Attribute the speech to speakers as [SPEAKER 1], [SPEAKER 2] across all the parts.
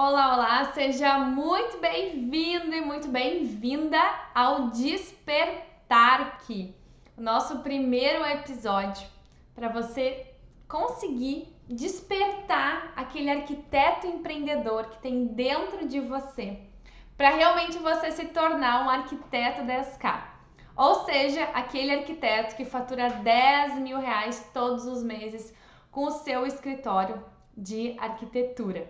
[SPEAKER 1] Olá, olá, seja muito bem-vindo e muito bem-vinda ao Despertar o nosso primeiro episódio para você conseguir despertar aquele arquiteto empreendedor que tem dentro de você, para realmente você se tornar um arquiteto 10K. Ou seja, aquele arquiteto que fatura 10 mil reais todos os meses com o seu escritório de arquitetura.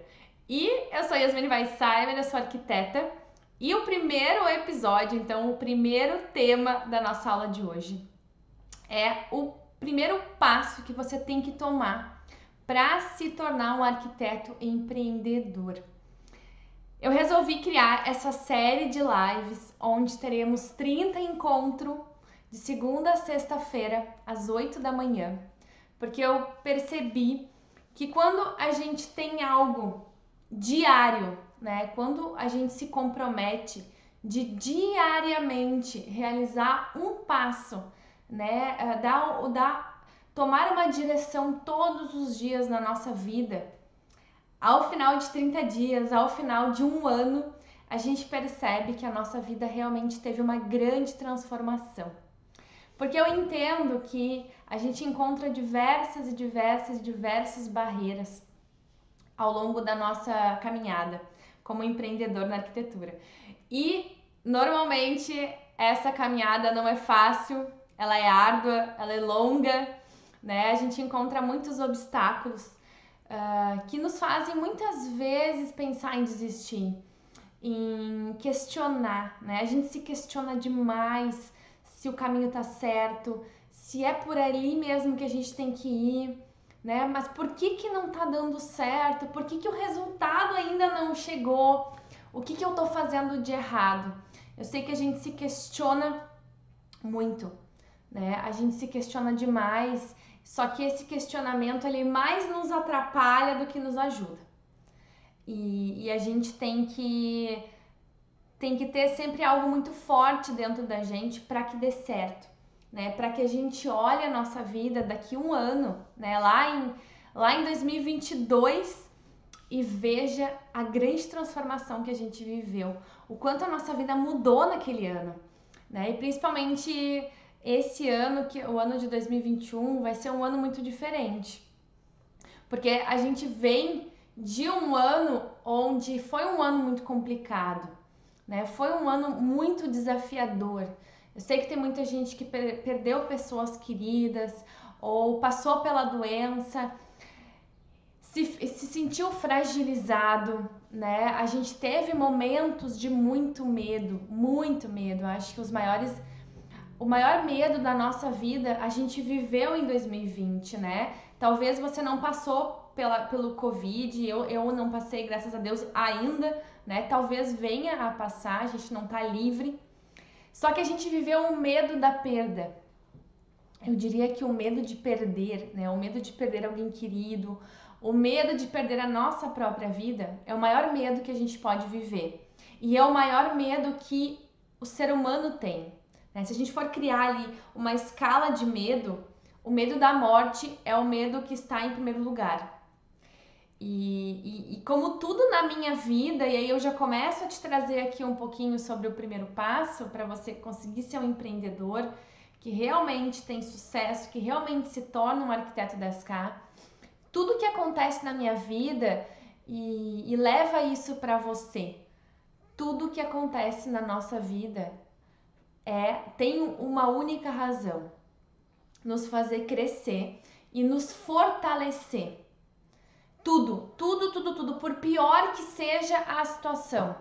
[SPEAKER 1] E eu sou Yasmin Weissheimer, eu sou arquiteta. E o primeiro episódio, então, o primeiro tema da nossa aula de hoje é o primeiro passo que você tem que tomar para se tornar um arquiteto empreendedor. Eu resolvi criar essa série de lives onde teremos 30 encontros de segunda a sexta-feira às 8 da manhã, porque eu percebi que quando a gente tem algo diário, né? Quando a gente se compromete de diariamente realizar um passo, né? Eh, dar, dar, tomar uma direção todos os dias na nossa vida, ao final de 30 dias, ao final de um ano, a gente percebe que a nossa vida realmente teve uma grande transformação. Porque eu entendo que a gente encontra diversas e diversas e diversas barreiras ao longo da nossa caminhada como empreendedor na arquitetura. E normalmente essa caminhada não é fácil, ela é árdua, ela é longa, né? A gente encontra muitos obstáculos uh, que nos fazem muitas vezes pensar em desistir, em questionar, né? A gente se questiona demais se o caminho tá certo, se é por ali mesmo que a gente tem que ir né? Mas por que que não tá dando certo? Por que que o resultado ainda não chegou? O que que eu tô fazendo de errado? Eu sei que a gente se questiona muito, né? A gente se questiona demais, só que esse questionamento ele mais nos atrapalha do que nos ajuda. E, e a gente tem que tem que ter sempre algo muito forte dentro da gente para que dê certo né? Para que a gente olhe a nossa vida daqui um ano, né? Lá em, lá em 2022 e veja a grande transformação que a gente viveu, o quanto a nossa vida mudou naquele ano, né? E principalmente esse ano, que o ano de 2021 vai ser um ano muito diferente. Porque a gente vem de um ano onde foi um ano muito complicado, né? Foi um ano muito desafiador. Eu sei que tem muita gente que per perdeu pessoas queridas ou passou pela doença, se, se sentiu fragilizado, né? A gente teve momentos de muito medo, muito medo. Acho que os maiores o maior medo da nossa vida a gente viveu em 2020, né? Talvez você não passou pela, pelo Covid, eu, eu não passei, graças a Deus, ainda, né? Talvez venha a passar, a gente não tá livre, só que a gente viveu um medo da perda. Eu diria que o medo de perder, né? O medo de perder alguém querido, o medo de perder a nossa própria vida é o maior medo que a gente pode viver. E é o maior medo que o ser humano tem. Né? Se a gente for criar ali uma escala de medo, o medo da morte é o medo que está em primeiro lugar. E, e, e, como tudo na minha vida, e aí eu já começo a te trazer aqui um pouquinho sobre o primeiro passo para você conseguir ser um empreendedor que realmente tem sucesso, que realmente se torna um arquiteto 10K. Tudo que acontece na minha vida e, e leva isso para você. Tudo que acontece na nossa vida é tem uma única razão: nos fazer crescer e nos fortalecer tudo, tudo, tudo, tudo, por pior que seja a situação,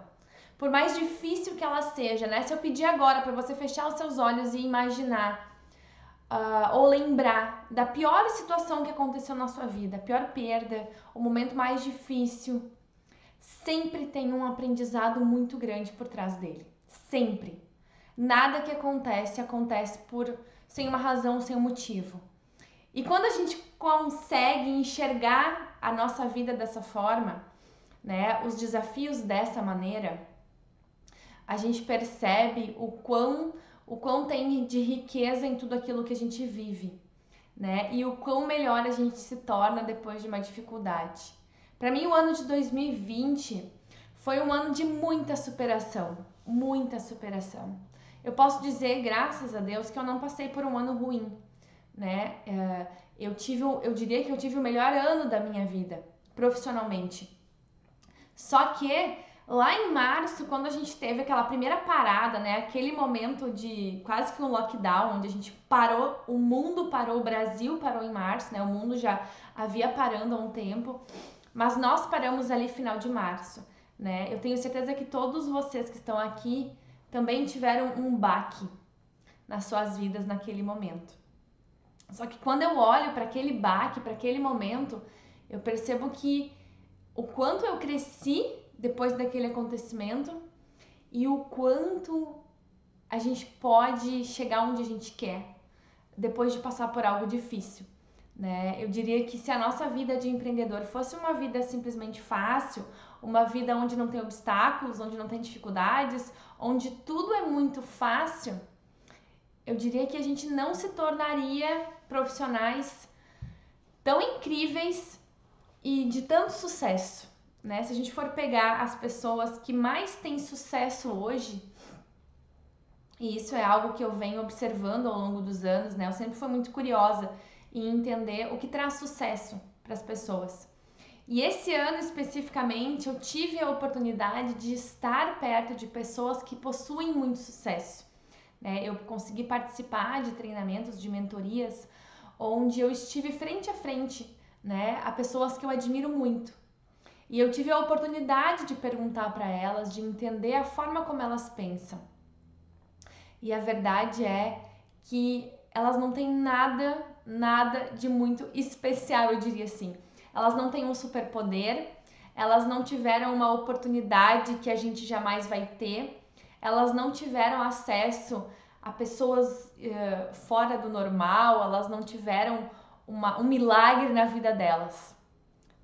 [SPEAKER 1] por mais difícil que ela seja, né? Se eu pedir agora para você fechar os seus olhos e imaginar uh, ou lembrar da pior situação que aconteceu na sua vida, a pior perda, o momento mais difícil, sempre tem um aprendizado muito grande por trás dele. Sempre. Nada que acontece acontece por sem uma razão, sem um motivo. E quando a gente consegue enxergar a nossa vida dessa forma, né, os desafios dessa maneira, a gente percebe o quão, o quão tem de riqueza em tudo aquilo que a gente vive, né? E o quão melhor a gente se torna depois de uma dificuldade. Para mim, o ano de 2020 foi um ano de muita superação, muita superação. Eu posso dizer, graças a Deus, que eu não passei por um ano ruim, né? Eu tive, eu diria que eu tive o melhor ano da minha vida, profissionalmente. Só que lá em março, quando a gente teve aquela primeira parada, né, aquele momento de quase que um lockdown, onde a gente parou, o mundo parou, o Brasil parou em março, né? O mundo já havia parando há um tempo, mas nós paramos ali final de março, né? Eu tenho certeza que todos vocês que estão aqui também tiveram um baque nas suas vidas naquele momento. Só que quando eu olho para aquele baque, para aquele momento, eu percebo que o quanto eu cresci depois daquele acontecimento e o quanto a gente pode chegar onde a gente quer depois de passar por algo difícil. Né? Eu diria que se a nossa vida de empreendedor fosse uma vida simplesmente fácil, uma vida onde não tem obstáculos, onde não tem dificuldades, onde tudo é muito fácil, eu diria que a gente não se tornaria profissionais tão incríveis e de tanto sucesso, né? Se a gente for pegar as pessoas que mais têm sucesso hoje, e isso é algo que eu venho observando ao longo dos anos, né? Eu sempre fui muito curiosa em entender o que traz sucesso para as pessoas. E esse ano especificamente eu tive a oportunidade de estar perto de pessoas que possuem muito sucesso. Né? Eu consegui participar de treinamentos, de mentorias, onde eu estive frente a frente né, a pessoas que eu admiro muito. E eu tive a oportunidade de perguntar para elas, de entender a forma como elas pensam. E a verdade é que elas não têm nada, nada de muito especial, eu diria assim. Elas não têm um superpoder, elas não tiveram uma oportunidade que a gente jamais vai ter, elas não tiveram acesso a pessoas uh, fora do normal, elas não tiveram uma, um milagre na vida delas.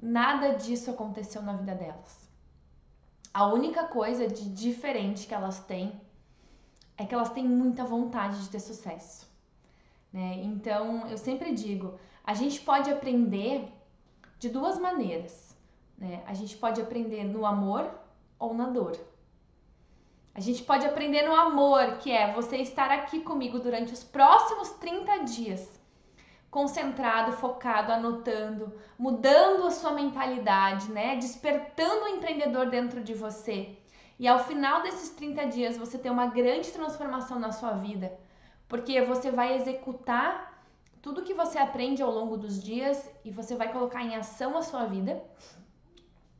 [SPEAKER 1] Nada disso aconteceu na vida delas. A única coisa de diferente que elas têm é que elas têm muita vontade de ter sucesso. Né? Então, eu sempre digo, a gente pode aprender de duas maneiras. Né? A gente pode aprender no amor ou na dor. A gente pode aprender no amor, que é você estar aqui comigo durante os próximos 30 dias, concentrado, focado, anotando, mudando a sua mentalidade, né? Despertando o empreendedor dentro de você. E ao final desses 30 dias você ter uma grande transformação na sua vida, porque você vai executar tudo que você aprende ao longo dos dias e você vai colocar em ação a sua vida.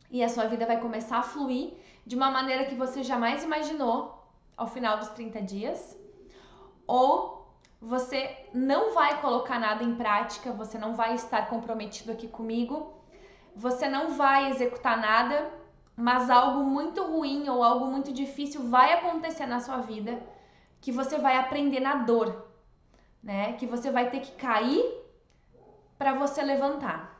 [SPEAKER 1] E a sua vida vai começar a fluir de uma maneira que você jamais imaginou ao final dos 30 dias, ou você não vai colocar nada em prática, você não vai estar comprometido aqui comigo, você não vai executar nada, mas algo muito ruim ou algo muito difícil vai acontecer na sua vida que você vai aprender na dor, né? Que você vai ter que cair para você levantar.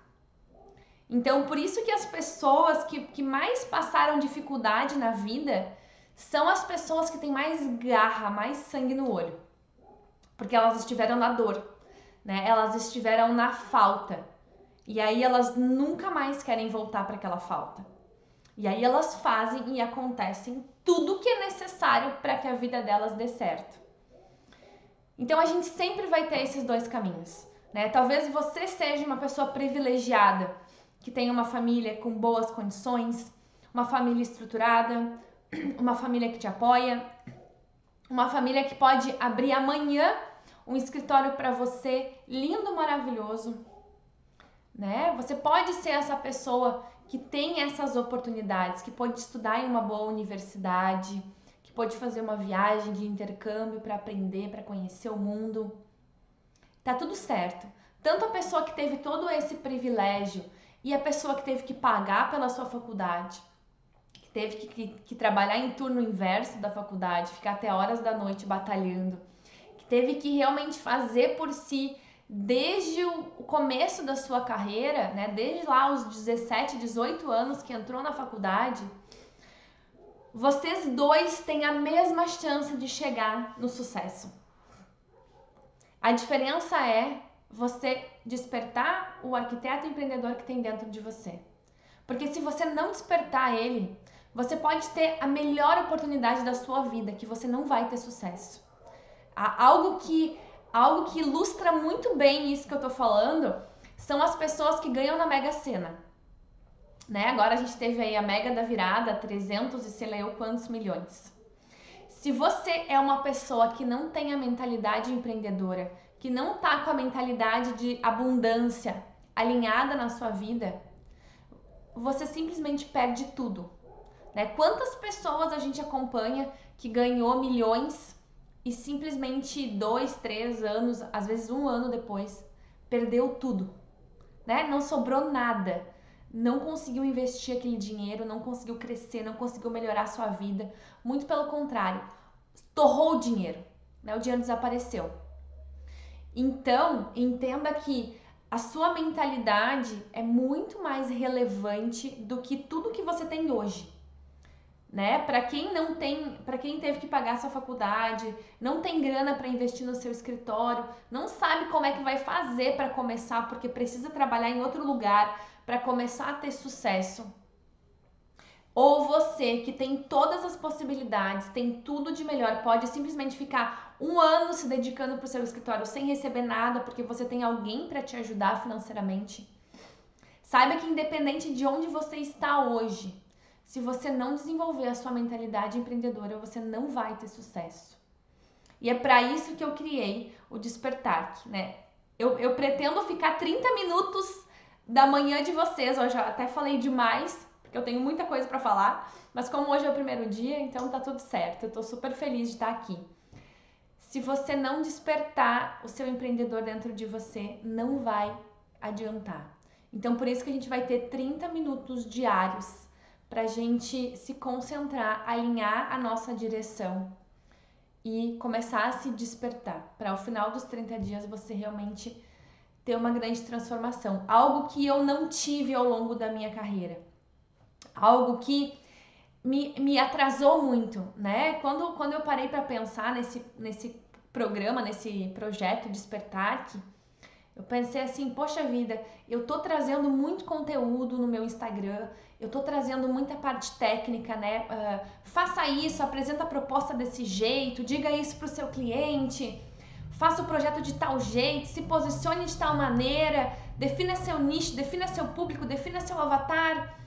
[SPEAKER 1] Então, por isso que as pessoas que, que mais passaram dificuldade na vida são as pessoas que têm mais garra, mais sangue no olho. Porque elas estiveram na dor, né? Elas estiveram na falta. E aí elas nunca mais querem voltar para aquela falta. E aí elas fazem e acontecem tudo que é necessário para que a vida delas dê certo. Então a gente sempre vai ter esses dois caminhos, né? Talvez você seja uma pessoa privilegiada que tem uma família com boas condições, uma família estruturada, uma família que te apoia, uma família que pode abrir amanhã um escritório para você lindo, maravilhoso, né? Você pode ser essa pessoa que tem essas oportunidades, que pode estudar em uma boa universidade, que pode fazer uma viagem de intercâmbio para aprender, para conhecer o mundo. Tá tudo certo. Tanto a pessoa que teve todo esse privilégio e a pessoa que teve que pagar pela sua faculdade, que teve que, que, que trabalhar em turno inverso da faculdade, ficar até horas da noite batalhando, que teve que realmente fazer por si desde o começo da sua carreira, né, desde lá os 17, 18 anos que entrou na faculdade, vocês dois têm a mesma chance de chegar no sucesso. A diferença é você despertar o arquiteto empreendedor que tem dentro de você. Porque se você não despertar ele, você pode ter a melhor oportunidade da sua vida, que você não vai ter sucesso. Algo que, algo que ilustra muito bem isso que eu tô falando são as pessoas que ganham na Mega Sena. Né? Agora a gente teve aí a Mega da Virada, 300 e sei lá eu quantos milhões. Se você é uma pessoa que não tem a mentalidade empreendedora, que não tá com a mentalidade de abundância alinhada na sua vida, você simplesmente perde tudo. Né? Quantas pessoas a gente acompanha que ganhou milhões e simplesmente dois, três anos, às vezes um ano depois, perdeu tudo, né? Não sobrou nada, não conseguiu investir aquele dinheiro, não conseguiu crescer, não conseguiu melhorar a sua vida. Muito pelo contrário, torrou o dinheiro, né? O dinheiro desapareceu. Então, entenda que a sua mentalidade é muito mais relevante do que tudo que você tem hoje né? Para quem não tem, para quem teve que pagar sua faculdade, não tem grana para investir no seu escritório, não sabe como é que vai fazer para começar porque precisa trabalhar em outro lugar para começar a ter sucesso. Ou você que tem todas as possibilidades, tem tudo de melhor, pode simplesmente ficar um ano se dedicando para o seu escritório sem receber nada porque você tem alguém para te ajudar financeiramente. Saiba que independente de onde você está hoje, se você não desenvolver a sua mentalidade empreendedora, você não vai ter sucesso. E é para isso que eu criei o Despertar, né? Eu, eu pretendo ficar 30 minutos da manhã de vocês. Eu já até falei demais, porque eu tenho muita coisa para falar. Mas como hoje é o primeiro dia, então tá tudo certo. Eu tô super feliz de estar aqui. Se você não despertar o seu empreendedor dentro de você, não vai adiantar. Então, por isso que a gente vai ter 30 minutos diários para a gente se concentrar, alinhar a nossa direção e começar a se despertar. Para ao final dos 30 dias você realmente ter uma grande transformação. Algo que eu não tive ao longo da minha carreira. Algo que me, me atrasou muito, né? Quando, quando eu parei para pensar nesse, nesse programa, nesse projeto Despertar, que eu pensei assim, poxa vida, eu tô trazendo muito conteúdo no meu Instagram, eu tô trazendo muita parte técnica, né? Uh, faça isso, apresenta a proposta desse jeito, diga isso pro seu cliente, faça o projeto de tal jeito, se posicione de tal maneira, defina seu nicho, defina seu público, defina seu avatar.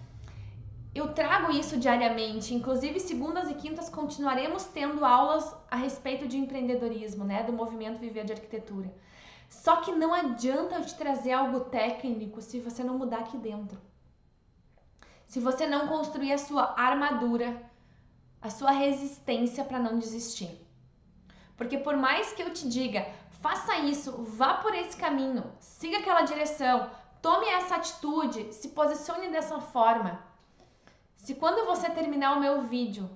[SPEAKER 1] Eu trago isso diariamente, inclusive segundas e quintas continuaremos tendo aulas a respeito de empreendedorismo, né, do movimento Viver de Arquitetura. Só que não adianta eu te trazer algo técnico se você não mudar aqui dentro. Se você não construir a sua armadura, a sua resistência para não desistir. Porque por mais que eu te diga, faça isso, vá por esse caminho, siga aquela direção, tome essa atitude, se posicione dessa forma. Se quando você terminar o meu vídeo,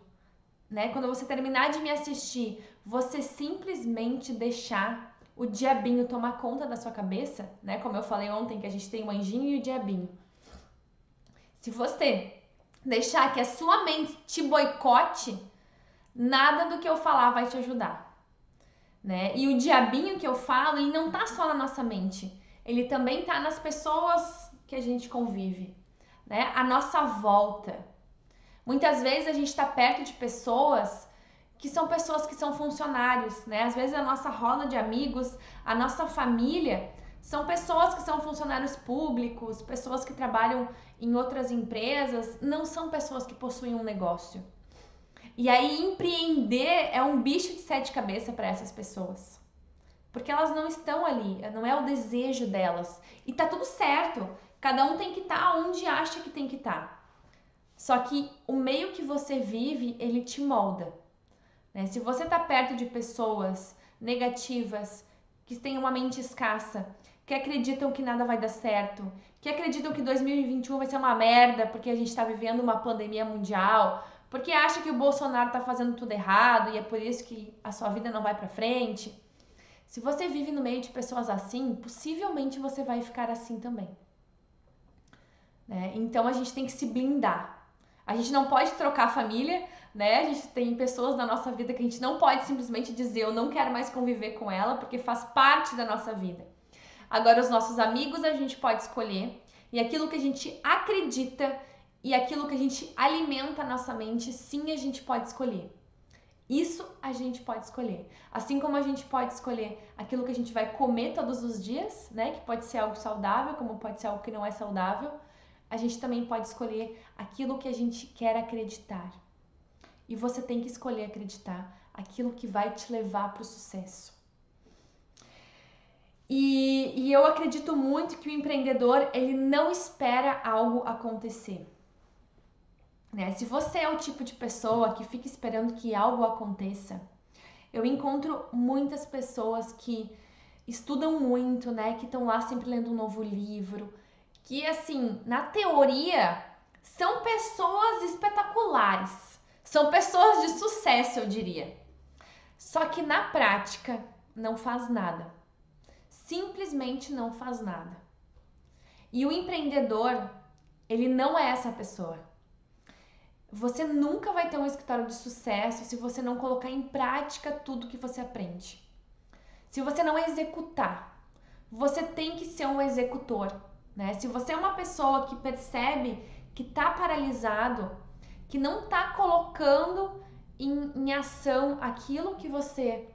[SPEAKER 1] né, quando você terminar de me assistir, você simplesmente deixar o diabinho tomar conta da sua cabeça, né? Como eu falei ontem, que a gente tem o anjinho e o diabinho. Se você deixar que a sua mente te boicote, nada do que eu falar vai te ajudar, né? E o diabinho que eu falo, ele não tá só na nossa mente, ele também tá nas pessoas que a gente convive, né? A nossa volta. Muitas vezes a gente está perto de pessoas que são pessoas que são funcionários, né? Às vezes a nossa roda de amigos, a nossa família são pessoas que são funcionários públicos, pessoas que trabalham em outras empresas, não são pessoas que possuem um negócio. E aí empreender é um bicho de sete cabeças para essas pessoas. Porque elas não estão ali, não é o desejo delas. E tá tudo certo. Cada um tem que estar tá onde acha que tem que estar. Tá. Só que o meio que você vive, ele te molda. Né? Se você está perto de pessoas negativas, que têm uma mente escassa, que acreditam que nada vai dar certo, que acreditam que 2021 vai ser uma merda porque a gente está vivendo uma pandemia mundial, porque acha que o Bolsonaro está fazendo tudo errado e é por isso que a sua vida não vai para frente. Se você vive no meio de pessoas assim, possivelmente você vai ficar assim também. Né? Então a gente tem que se blindar. A gente não pode trocar a família, né? A gente tem pessoas na nossa vida que a gente não pode simplesmente dizer eu não quero mais conviver com ela, porque faz parte da nossa vida. Agora, os nossos amigos a gente pode escolher E aquilo que a gente acredita e aquilo que a gente alimenta a nossa mente, sim, a gente pode escolher. Isso a gente pode escolher. Assim como a gente pode escolher aquilo que a gente vai comer todos os dias, né? Que pode ser algo saudável, como pode ser algo que não é saudável. A gente também pode escolher aquilo que a gente quer acreditar. E você tem que escolher acreditar aquilo que vai te levar para o sucesso. E, e, eu acredito muito que o empreendedor ele não espera algo acontecer. Né? Se você é o tipo de pessoa que fica esperando que algo aconteça, eu encontro muitas pessoas que estudam muito, né? Que estão lá sempre lendo um novo livro, que assim, na teoria, são pessoas espetaculares, são pessoas de sucesso, eu diria. Só que na prática não faz nada. Simplesmente não faz nada. E o empreendedor, ele não é essa pessoa. Você nunca vai ter um escritório de sucesso se você não colocar em prática tudo que você aprende. Se você não executar, você tem que ser um executor, né? Se você é uma pessoa que percebe que está paralisado, que não está colocando em, em ação aquilo que você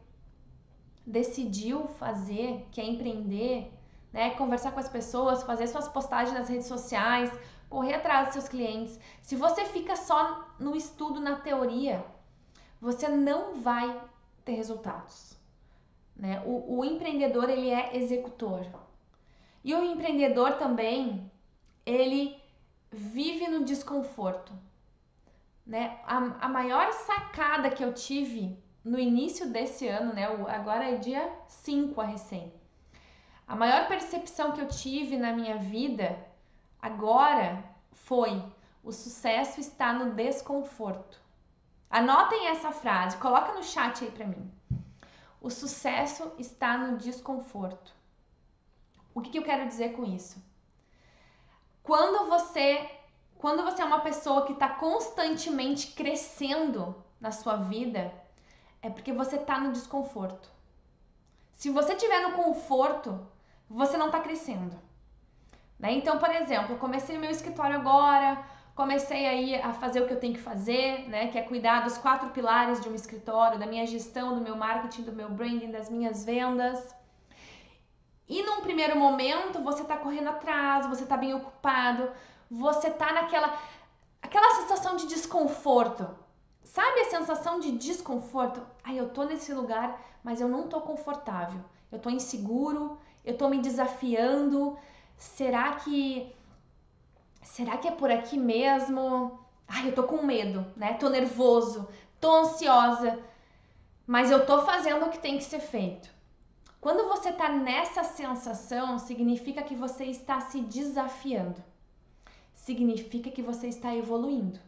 [SPEAKER 1] decidiu fazer, que é empreender, né? Conversar com as pessoas, fazer suas postagens nas redes sociais, correr atrás dos seus clientes. Se você fica só no estudo, na teoria, você não vai ter resultados. Né? O, o empreendedor ele é executor. E o empreendedor também, ele vive no desconforto. Né? A, a maior sacada que eu tive no início desse ano, né? agora é dia 5 a recém. A maior percepção que eu tive na minha vida agora foi: o sucesso está no desconforto. Anotem essa frase, coloca no chat aí para mim. O sucesso está no desconforto. O que, que eu quero dizer com isso? Quando você, quando você é uma pessoa que está constantemente crescendo na sua vida, é porque você está no desconforto. Se você estiver no conforto, você não está crescendo. Né? Então, por exemplo, eu comecei meu escritório agora, comecei aí a fazer o que eu tenho que fazer, né? Que é cuidar dos quatro pilares de um escritório, da minha gestão, do meu marketing, do meu branding, das minhas vendas. E num primeiro momento você tá correndo atrás, você tá bem ocupado, você tá naquela aquela sensação de desconforto. Sabe a sensação de desconforto? Ai, eu tô nesse lugar, mas eu não tô confortável. Eu tô inseguro, eu tô me desafiando, será que será que é por aqui mesmo? Ai, eu tô com medo, né? Tô nervoso, tô ansiosa, mas eu tô fazendo o que tem que ser feito. Quando você tá nessa sensação, significa que você está se desafiando. Significa que você está evoluindo.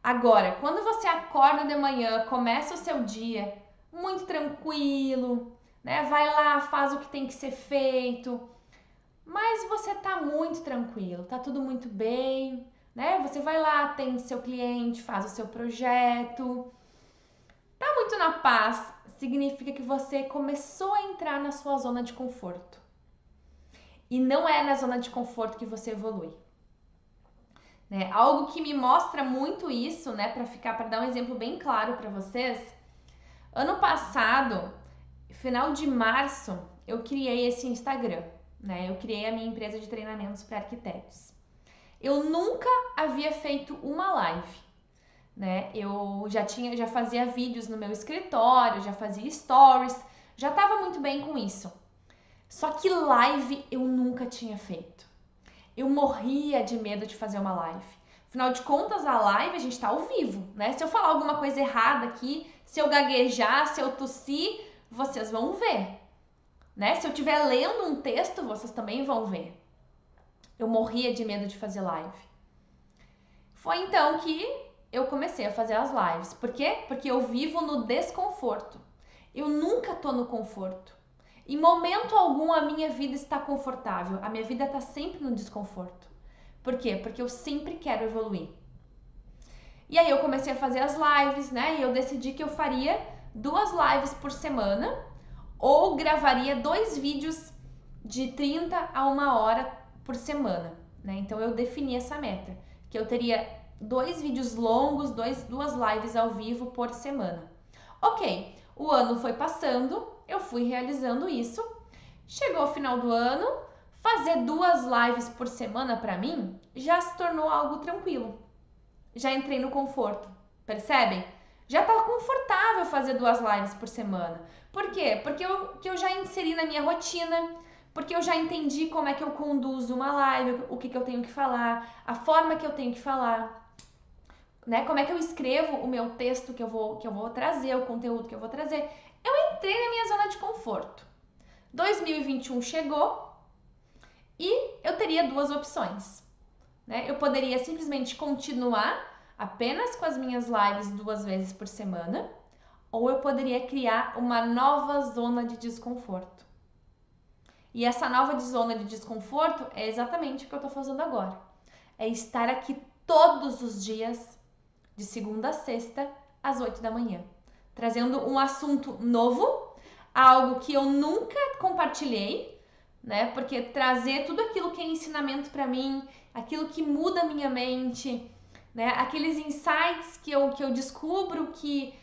[SPEAKER 1] Agora, quando você acorda de manhã, começa o seu dia muito tranquilo, né? Vai lá, faz o que tem que ser feito, mas você tá muito tranquilo, tá tudo muito bem, né? Você vai lá, atende seu cliente, faz o seu projeto. Tá muito na paz, significa que você começou a entrar na sua zona de conforto. E não é na zona de conforto que você evolui. Né? Algo que me mostra muito isso, né, para ficar para dar um exemplo bem claro para vocês. Ano passado, final de março, eu criei esse Instagram né? Eu criei a minha empresa de treinamentos para arquitetos. Eu nunca havia feito uma live, né? Eu já tinha, já fazia vídeos no meu escritório, já fazia stories, já estava muito bem com isso. Só que live eu nunca tinha feito. Eu morria de medo de fazer uma live. Afinal de contas, a live a gente está ao vivo, né? Se eu falar alguma coisa errada aqui, se eu gaguejar, se eu tossir, vocês vão ver né? Se eu estiver lendo um texto, vocês também vão ver. Eu morria de medo de fazer live. Foi então que eu comecei a fazer as lives. Por quê? Porque eu vivo no desconforto. Eu nunca tô no conforto. Em momento algum a minha vida está confortável. A minha vida está sempre no desconforto. Por quê? Porque eu sempre quero evoluir. E aí eu comecei a fazer as lives, né? E eu decidi que eu faria duas lives por semana ou gravaria dois vídeos de 30 a uma hora por semana. né? Então eu defini essa meta, que eu teria dois vídeos longos, dois, duas lives ao vivo por semana. Ok, o ano foi passando, eu fui realizando isso. Chegou o final do ano, fazer duas lives por semana para mim já se tornou algo tranquilo. Já entrei no conforto, percebem? Já tá confortável fazer duas lives por semana. Por quê? Porque eu, que eu já inseri na minha rotina, porque eu já entendi como é que eu conduzo uma live, o que, que eu tenho que falar, a forma que eu tenho que falar né? Como é que eu escrevo o meu texto que eu vou que eu vou trazer, o conteúdo que eu vou trazer? Eu entrei na minha zona de conforto. 2021 chegou e eu teria duas opções, né? Eu poderia simplesmente continuar apenas com as minhas lives duas vezes por semana, ou eu poderia criar uma nova zona de desconforto. E essa nova zona de desconforto é exatamente o que eu estou fazendo agora. É estar aqui todos os dias de segunda a sexta, às 8 da manhã, trazendo um assunto novo, algo que eu nunca compartilhei, né? Porque trazer tudo aquilo que é ensinamento para mim, aquilo que muda a minha mente, né? Aqueles insights que eu, que eu descubro que,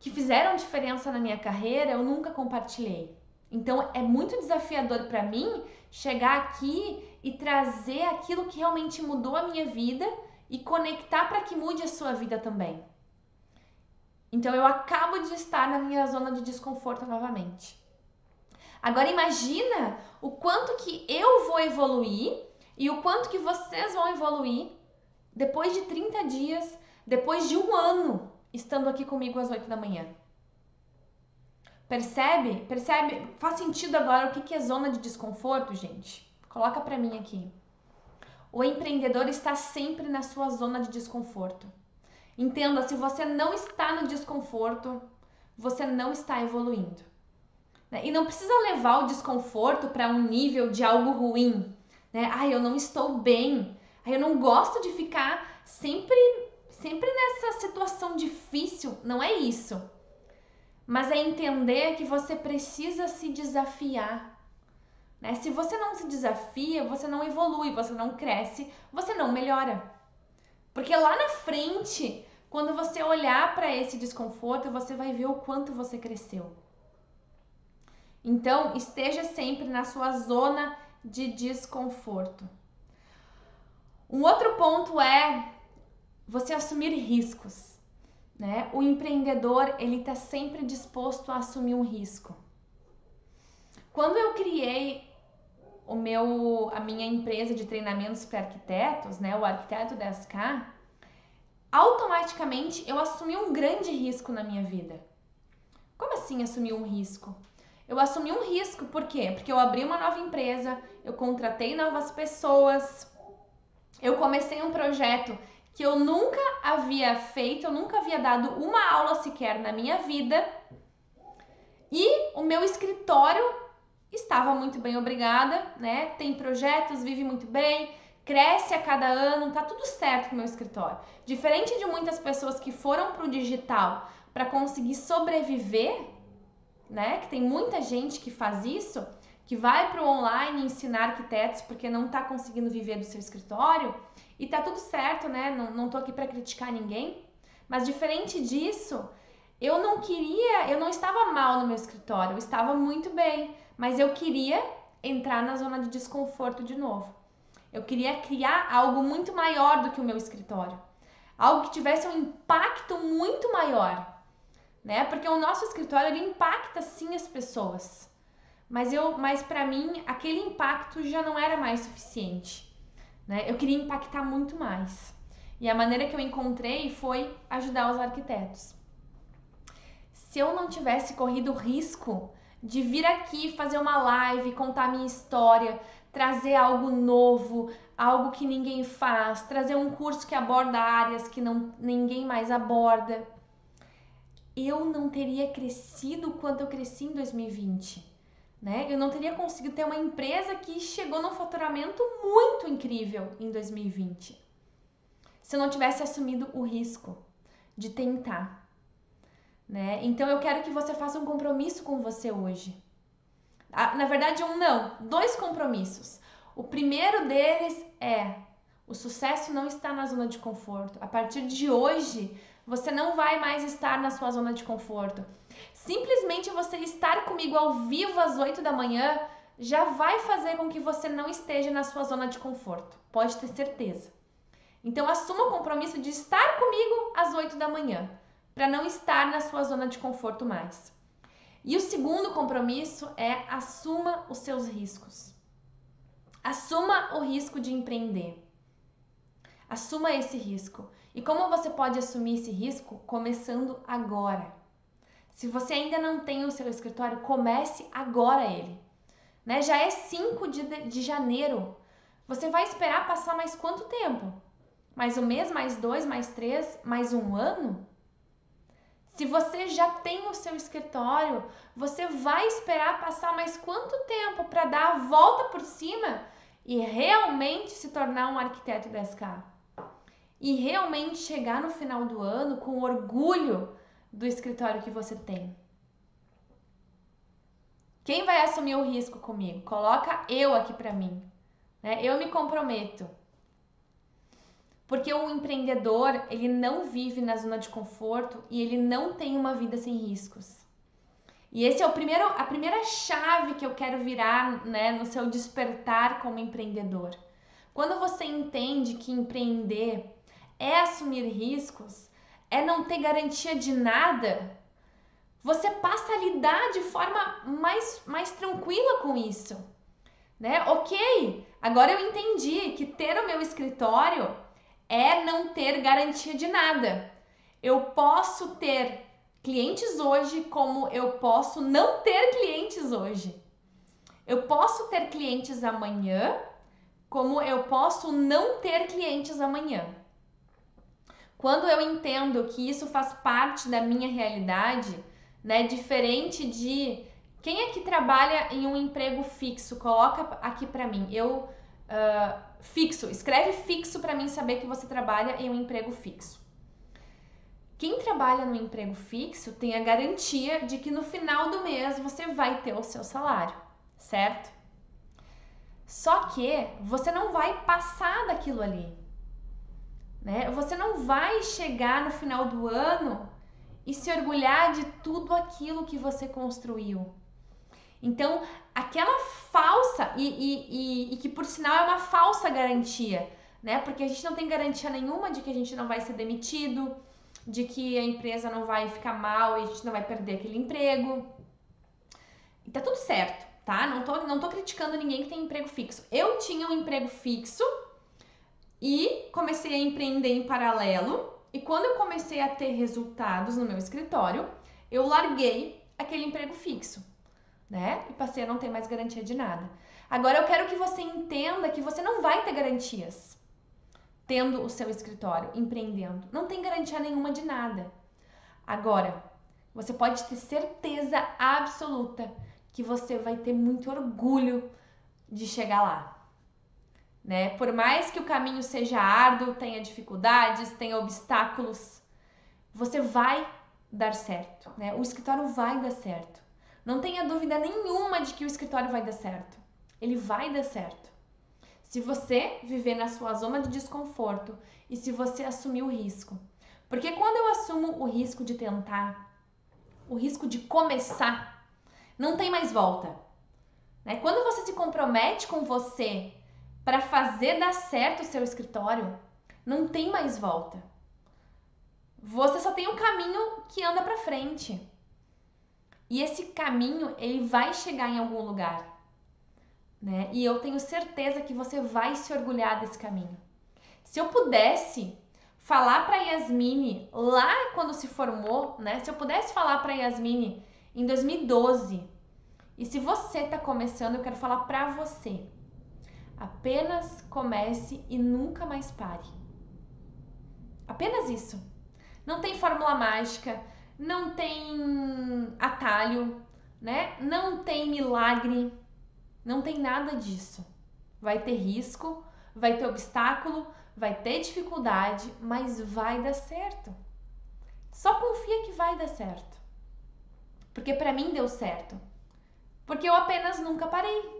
[SPEAKER 1] que fizeram diferença na minha carreira, eu nunca compartilhei. Então é muito desafiador para mim chegar aqui e trazer aquilo que realmente mudou a minha vida e conectar para que mude a sua vida também. Então eu acabo de estar na minha zona de desconforto novamente. Agora imagina o quanto que eu vou evoluir e o quanto que vocês vão evoluir depois de 30 dias, depois de um ano estando aqui comigo às 8 da manhã. Percebe? Percebe? Faz sentido agora o que é zona de desconforto, gente? Coloca para mim aqui. O empreendedor está sempre na sua zona de desconforto. Entenda, se você não está no desconforto, você não está evoluindo. Né? E não precisa levar o desconforto para um nível de algo ruim. Né? Ai, eu não estou bem. Ai, eu não gosto de ficar sempre, sempre nessa situação difícil. Não é isso. Mas é entender que você precisa se desafiar né? Se você não se desafia, você não evolui, você não cresce, você não melhora. Porque lá na frente, quando você olhar para esse desconforto, você vai ver o quanto você cresceu. Então, esteja sempre na sua zona de desconforto. Um outro ponto é você assumir riscos. Né? O empreendedor ele está sempre disposto a assumir um risco. Quando eu criei o meu, a minha empresa de treinamentos para arquitetos, né, o Arquiteto 10K, automaticamente eu assumi um grande risco na minha vida. Como assim assumir um risco? Eu assumi um risco, por quê? Porque eu abri uma nova empresa, eu contratei novas pessoas, eu comecei um projeto que eu nunca havia feito, eu nunca havia dado uma aula sequer na minha vida. E o meu escritório estava muito bem, obrigada, né? Tem projetos, vive muito bem, cresce a cada ano, tá tudo certo com o meu escritório. Diferente de muitas pessoas que foram para o digital para conseguir sobreviver, né? Que tem muita gente que faz isso, que vai para o online ensinar arquitetos porque não está conseguindo viver do seu escritório e tá tudo certo, né? Não, não tô aqui para criticar ninguém, mas diferente disso, eu não queria, eu não estava mal no meu escritório, eu estava muito bem mas eu queria entrar na zona de desconforto de novo. Eu queria criar algo muito maior do que o meu escritório. Algo que tivesse um impacto muito maior, né? Porque o nosso escritório ele impacta sim as pessoas. Mas eu, mas para mim aquele impacto já não era mais suficiente, né? Eu queria impactar muito mais. E a maneira que eu encontrei foi ajudar os arquitetos. Se eu não tivesse corrido o risco de vir aqui fazer uma live, contar minha história, trazer algo novo, algo que ninguém faz, trazer um curso que aborda áreas que não, ninguém mais aborda. Eu não teria crescido quanto eu cresci em 2020. Né? Eu não teria conseguido ter uma empresa que chegou num faturamento muito incrível em 2020 se eu não tivesse assumido o risco de tentar né? Então eu quero que você faça um compromisso com você hoje. Ah, na verdade, um não, dois compromissos. O primeiro deles é: o sucesso não está na zona de conforto. A partir de hoje, você não vai mais estar na sua zona de conforto. Simplesmente você estar comigo ao vivo às 8 da manhã já vai fazer com que você não esteja na sua zona de conforto. Pode ter certeza. Então assuma o compromisso de estar comigo às 8 da manhã, para não estar na sua zona de conforto mais. E o segundo compromisso é assuma os seus riscos. Assuma o risco de empreender. Assuma esse risco. E como você pode assumir esse risco? Começando agora. Se você ainda não tem o seu escritório, comece agora ele. Né? Já é 5 de, de janeiro. Você vai esperar passar mais quanto tempo? Mais um mês, mais dois, mais três, mais um ano? Se você já tem o seu escritório, você vai esperar passar mais quanto tempo para dar a volta por cima e realmente se tornar um arquiteto 10K? E realmente chegar no final do ano com orgulho do escritório que você tem? Quem vai assumir o risco comigo? Coloca eu aqui para mim. Né? Eu me comprometo. Porque o empreendedor, ele não vive na zona de conforto e ele não tem uma vida sem riscos. E esse é o primeiro, a primeira chave que eu quero virar né, no seu despertar como empreendedor. Quando você entende que empreender é assumir riscos, é não ter garantia de nada, você passa a lidar de forma mais, mais tranquila com isso. Né? Ok, agora eu entendi que ter o meu escritório é não ter garantia de nada. Eu posso ter clientes hoje como eu posso não ter clientes hoje. Eu posso ter clientes amanhã como eu posso não ter clientes amanhã. Quando eu entendo que isso faz parte da minha realidade, né, diferente de quem é que trabalha em um emprego fixo, coloca aqui para mim. Eu uh, fixo, escreve fixo para mim saber que você trabalha em um emprego fixo. Quem trabalha no emprego fixo tem a garantia de que no final do mês você vai ter o seu salário, certo? Só que você não vai passar daquilo ali. Né? Você não vai chegar no final do ano e se orgulhar de tudo aquilo que você construiu. Então, aquela falsa, e, e, e, e, que por sinal é uma falsa garantia, né? Porque a gente não tem garantia nenhuma de que a gente não vai ser demitido, de que a empresa não vai ficar mal e a gente não vai perder aquele emprego. E tá tudo certo, tá? Não tô, não tô criticando ninguém que tem emprego fixo. Eu tinha um emprego fixo e comecei a empreender em paralelo. E quando eu comecei a ter resultados no meu escritório, eu larguei aquele emprego fixo né? E passei a não ter mais garantia de nada. Agora eu quero que você entenda que você não vai ter garantias tendo o seu escritório, empreendendo. Não tem garantia nenhuma de nada. Agora, você pode ter certeza absoluta que você vai ter muito orgulho de chegar lá. Né? Por mais que o caminho seja árduo, tenha dificuldades, tenha obstáculos, você vai dar certo, né? O escritório vai dar certo. Não tenha dúvida nenhuma de que o escritório vai dar certo. Ele vai dar certo. Se você viver na sua zona de desconforto e se você assumir o risco. Porque quando eu assumo o risco de tentar, o risco de começar, não tem mais volta. Né? Quando você se compromete com você para fazer dar certo o seu escritório, não tem mais volta. Você só tem um caminho que anda para frente. E esse caminho, ele vai chegar em algum lugar. Né? E eu tenho certeza que você vai se orgulhar desse caminho. Se eu pudesse falar para Yasmine lá quando se formou, né? Se eu pudesse falar para Yasmine em 2012, e se você está começando, eu quero falar para você. Apenas comece e nunca mais pare. Apenas isso. Não tem fórmula mágica, não tem atalho, né? Não tem milagre, não tem nada disso. Vai ter risco, vai ter obstáculo, vai ter dificuldade, mas vai dar certo. Só confia que vai dar certo. Porque para mim deu certo. Porque eu apenas nunca parei.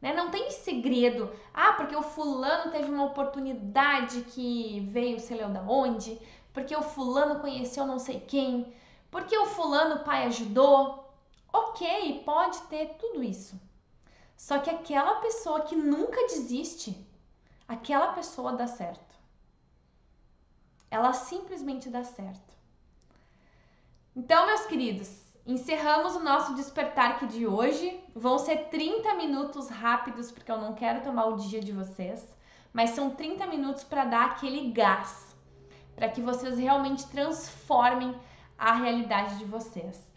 [SPEAKER 1] Né? Não tem segredo. Ah, porque o fulano teve uma oportunidade que veio sei lá da onde, porque o fulano conheceu não sei quem, porque o fulano pai ajudou. Ok, pode ter tudo isso. Só que aquela pessoa que nunca desiste, aquela pessoa dá certo. Ela simplesmente dá certo. Então, meus queridos, encerramos o nosso despertar aqui de hoje. Vão ser 30 minutos rápidos, porque eu não quero tomar o dia de vocês, mas são 30 minutos para dar aquele gás, para que vocês realmente transformem a realidade de vocês.